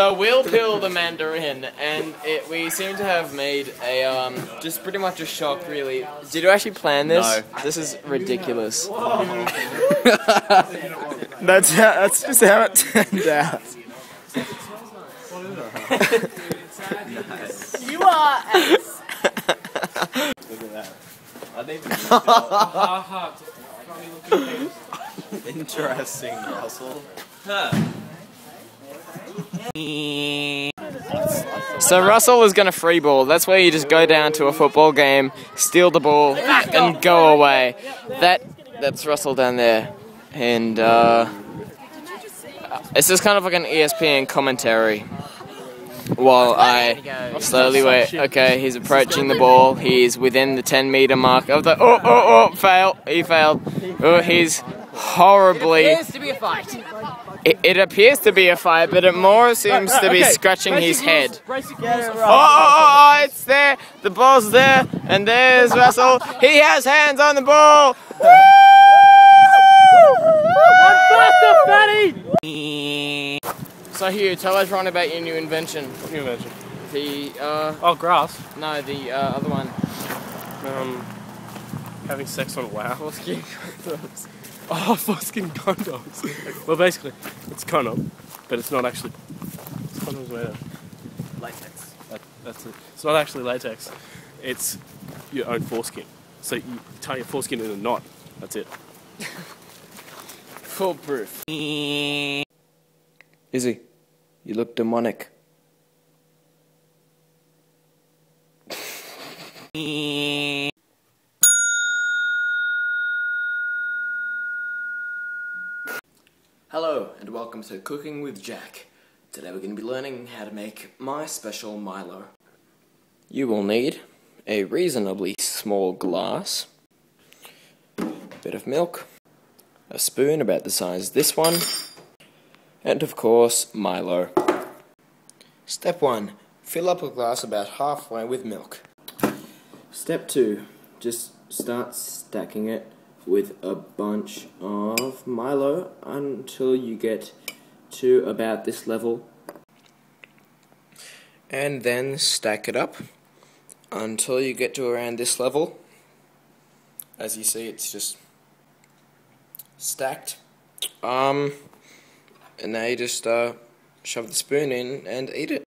So we'll peel the mandarin, and it, we seem to have made a um, just pretty much a shock. Really, did you actually plan this? No. This is ridiculous. That's how, that's just how it turned out. You are. Interesting, Russell. So Russell is going to free ball. That's where you just go down to a football game, steal the ball, and go away. That that's Russell down there, and uh, it's just kind of like an ESPN commentary. While I slowly wait. Okay, he's approaching the ball. He's within the 10 meter mark of the. Oh, oh, oh! Fail. He failed. Oh, he's horribly. Appears to be a fight. It, it appears to be a fight, but it more seems to be okay. scratching his head. Basic Oh, oh, oh, oh, it's there. The ball's there. And there's Russell. He has hands on the ball. So Hugh, tell everyone about your new invention. What can you imagine? The, uh, Oh, grass. no, the uh, other one. Um, having sex on a wow. Foreskin. Oh, foreskin condoms. well, basically, it's condom, but it's not actually. It's condoms made of. Latex. That, that's it. It's not actually latex. It's your own foreskin. So you tie your foreskin in a knot. That's it. Foolproof. Izzy, you look demonic. Hello, and welcome to Cooking with Jack. Today we're going to be learning how to make my special Milo. You will need a reasonably small glass, a bit of milk, a spoon about the size of this one, and of course, Milo. Step 1 Fill up a glass about halfway with milk. Step 2 Just start stacking it with a bunch of Milo until you get to about this level. And then stack it up until you get to around this level. As you see, it's just stacked. Um, and now you just uh, shove the spoon in and eat it.